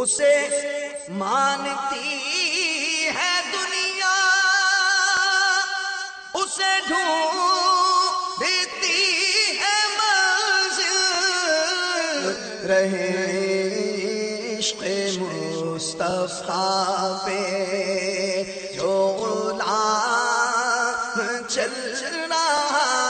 उसे मानती है दुनिया। उसे ढूंढती है मंजिल। रहे इश्क मुस्तफ़ा पे जो गुलाम चल रहा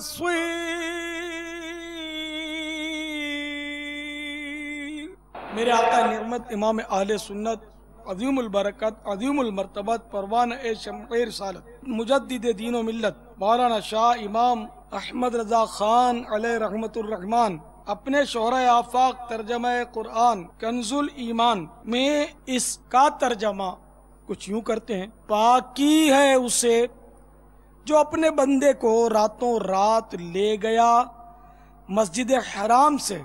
तस्वीर मेरे आका निर्मत इमाम आल सुन्नत अजीमबरकत अजीमरतबत परवान ए शमेर सालत मुजद दीन मिलत मौलाना शाह इमाम अहमद रजा खान रहमतुर्रहमान अपने शोहर आफाक तर्जम कुरान कंजुल ईमान में इसका तर्जमा कुछ यूँ करते हैं, पाकी है उसे जो अपने बंदे को रातों रात ले गया मस्जिद हराम से,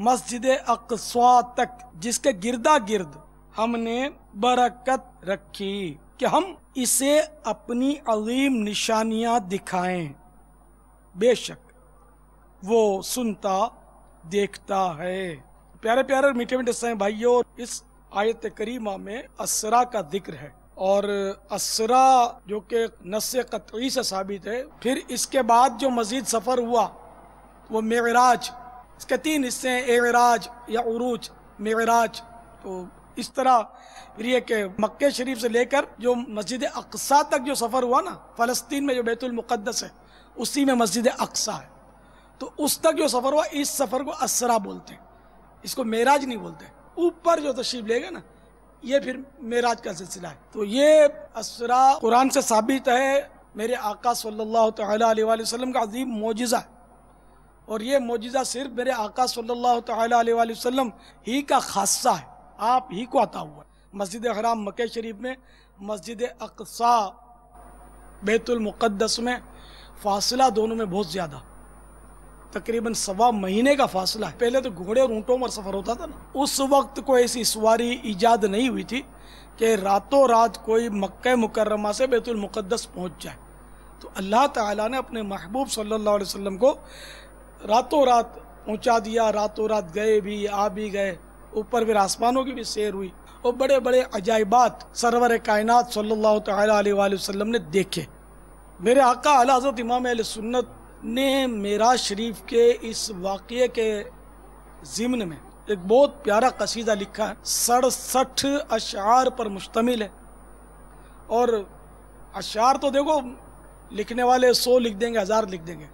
मस्जिद अकस्वा तक, जिसके गिरदा गिर्द हमने बरकत रखी कि हम इसे अपनी अलीम निशानियाँ दिखाएँ। बेशक, वो सुनता, देखता है। प्यारे प्यारे मीठे मीठे भाइयों, इस आयत करीमा में असरा का ज़िक्र है। और असरा जो कि नस्य कतई से साबित है, फिर इसके बाद जो मजीद सफ़र हुआ, वो मेराज, इसके तीन हिस्से हैं एराज या उरूज, मेराज। तो इस तरह फिर ये कि मक्के शरीफ से लेकर जो मस्जिद अक्सा तक जो सफ़र हुआ ना, फ़लस्तीन में जो बैतुल मुक़द्दस है, उसी में मस्जिद अक्सा है। तो उस तक जो सफ़र हुआ, इस सफ़र को असरा बोलते हैं, इसको मेराज नहीं बोलते ऊपर जो तशरीफ़ लेगा ना ये फिर मेराज का सिलसिला है। तो ये असरा कुरान से साबित है, मेरे आका सल्लल्लाहु अलैहि वसल्लम का अजीम मोजिज़ा है। और ये मोजिज़ा सिर्फ़ मेरे आका सल्लल्लाहु अलैहि वसल्लम ही का खासा है। आप ही को आता हुआ मस्जिद हराम मक्के शरीफ में, मस्जिद अक्सा, बैतुल मुक़द्दस में, फासला दोनों में बहुत ज़्यादा। तकरीबन सवा महीने का फासला है। पहले तो घोड़े और ऊँटों पर सफ़र होता था ना। उस वक्त को ऐसी सवारी ईजाद नहीं हुई थी कि रातों रात कोई मक्का मुकर्रमा से बैतुल मुक़द्दस पहुँच जाए। तो अल्लाह ताला ने अपने महबूब सल्लल्लाहु अलैहि वसल्लम को रातों रात पहुँचा दिया। रातों रात गए भी, आ भी गए। ऊपर फिर आसमानों की भी सैर हुई। और बड़े बड़े अजायबात सरवर कायनात सल्लल्लाहु अलैहि वसल्लम ने देखे। मेरे आका अला हज़रत इमाम सुन्नत ने मेरा शरीफ के इस वाक़े के ज़िम्न में एक बहुत प्यारा कसीदा लिखा है। सड़सठ अशार पर मुश्तमिल है। और अशार तो देखो, लिखने वाले सौ लिख देंगे, हज़ार लिख देंगे।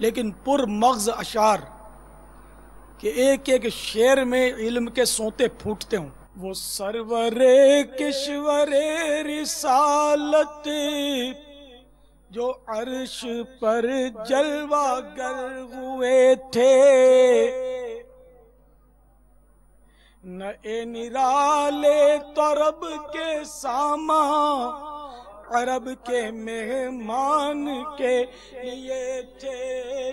लेकिन पुर मगज अशार, कि एक एक शेर में इल्म के सोते फूटते हों। वो सरवरे किश्वरे रिसालत जो अर्श पर जलवा गर हुए थे। न ए निराले तरब के सामा, अरब के मेहमान के लिए थे।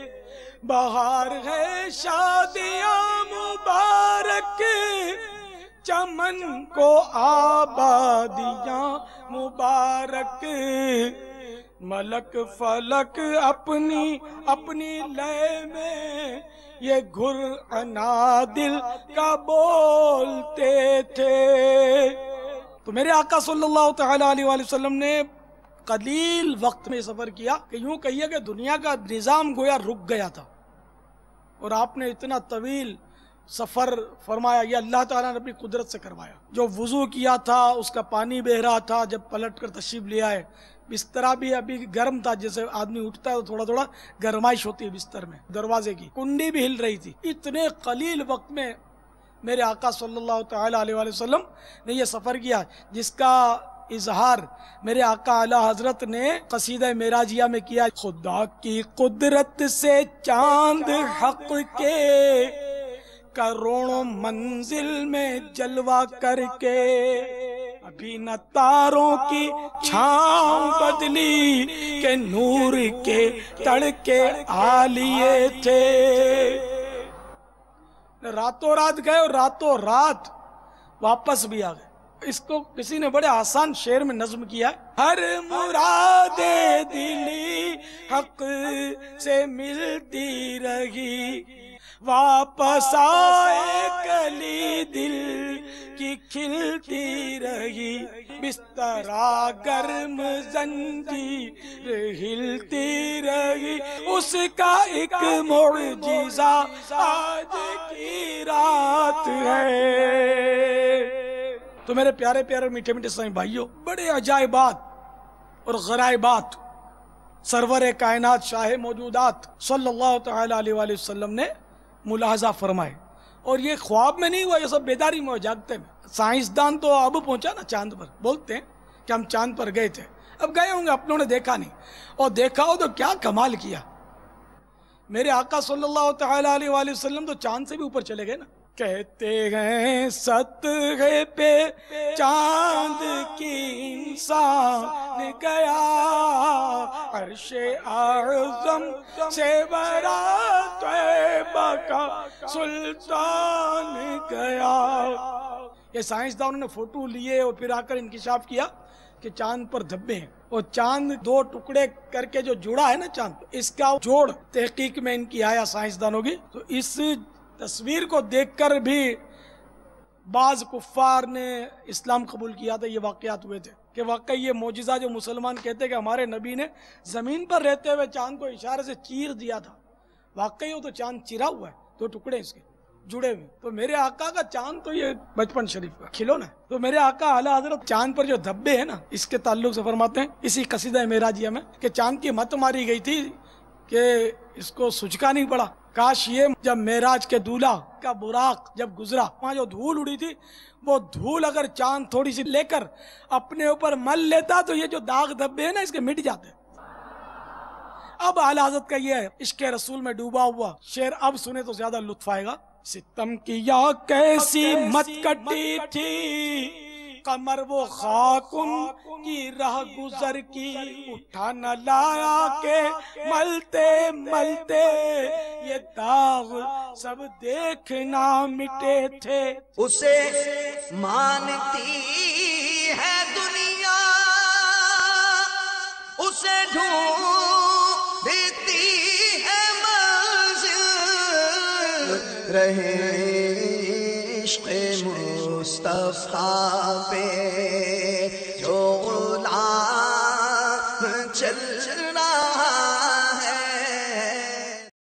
बाहर है शादियाँ मुबारक, चमन को आबादियाँ मुबारक। मलक फलक अपनी अपनी लय में ये घुर अनादिल का बोलते थे। तो मेरे आका सल्लल्लाहु अलैहि वसल्लम ने कलील वक्त में सफ़र किया कि यूँ कहिए कि दुनिया का निज़ाम गोया रुक गया था। और आपने इतना तवील सफ़र फरमाया, ये अल्लाह ताला ने अपनी कुदरत से करवाया। जो वज़ू किया था, उसका पानी बह रहा था, जब पलट कर तशरीफ़ ले आए बिस्तरा भी अभी गर्म था, जैसे आदमी उठता है तो थोड़ा थोड़ा गर्माइश होती है बिस्तर में, दरवाजे की। कुंडी भी हिल रही थी। इतने कलील वक्त में मेरे आका सल्लल्लाहु अलैहि वसल्लम ने यह सफ़र किया, जिसका इजहार मेरे आका आला हज़रत ने कसीद मेराजिया में किया। खुदा की कुदरत से चाँद हक के करोड़ों मंजिल में जलवा करके अभी न तारों की छांव बदली, के नूर के तड़के आ लिए थे। रातों रात गए और रातों रात वापस भी आ गए। इसको किसी ने बड़े आसान शेर में नज्म किया, हर मुरादे दिली हक से मिलती रही, वापस आए कली दिल की खिलती रही, बिस्तरा गर्म जंजीर हिलती रही। उसका एक मुर्जिजा आज की रात है। तो मेरे प्यारे प्यारे मीठे मीठे साईं भाइयों, बड़े अजायबात और गरायबात सरवर कायनात शाह मौजूदात सल्लल्लाहु अलैहि वसल्लम ने मुलाहजा फरमाए। और ये ख्वाब में नहीं हुआ, ये सब बेदारी में जागते में। साइंसदान तो अब पहुँचा ना चाँद पर। बोलते हैं कि हम चाँद पर गए थे। अब गए होंगे, अपनों ने देखा नहीं। और देखा हो तो क्या कमाल किया। मेरे आका सल्लल्लाहु अलैहि वसल्लम तो चाँद से भी ऊपर चले गए ना। कहते हैं सतहे पे, चाँद की इंसान गया। अर्शे आज़म से बरा का सुल्तान गया। ये साइंसदानों ने फ़ोटो लिए और फिर आकर इंकशाफ किया कि चाँद पर धब्बे हैं। और चाँद दो टुकड़े करके जो जुड़ा है ना चाँद, इसका जोड़ तहकीक में इनकी आया साइंसदानों की। तो इस तस्वीर को देखकर भी बाज कुफ्फार ने इस्लाम कबूल किया था, ये वाकयात हुए थे। कि वाकई ये मोजिज़ा जो मुसलमान कहते हैं कि हमारे नबी ने ज़मीन पर रहते हुए चाँद को इशारे से चीर दिया था। वाकई वो तो चाँद चिरा हुआ है, दो टुकड़े इसके जुड़े हुए। तो मेरे आका का चाँद तो ये बचपन शरीफ का, खिलौना है। तो मेरे आका आला हज़रत चाँद पर जो धब्बे हैं ना, इसके ताल्लुक से फरमाते हैं, इसी कसीदा मेराजिया में कि चाँद की मत मारी गई थी कि इसको सुचका नहीं पड़ा। काश ये जब मेराज के दूल्हा का बुराक जब गुजरा वहाँ जो धूल उड़ी थी वो धूल अगर चाँद थोड़ी सी लेकर अपने ऊपर मल लेता तो ये जो दाग धब्बे है ना इसके मिट जाते अब आला हज़रत का ये है इश्क रसूल में डूबा हुआ शेर अब सुने तो ज़्यादा लुत्फ आएगा। सितम किया कैसी मत कटी थी? कमर वो खाकुन की राह गुजर की उठा न लाया के मलते मलते। ये दाग सब देखना मिटे थे। उसे मानती है दुनिया उसे ढूंढती है मंजिल। रहे इश्क मुस्तफ़ा पे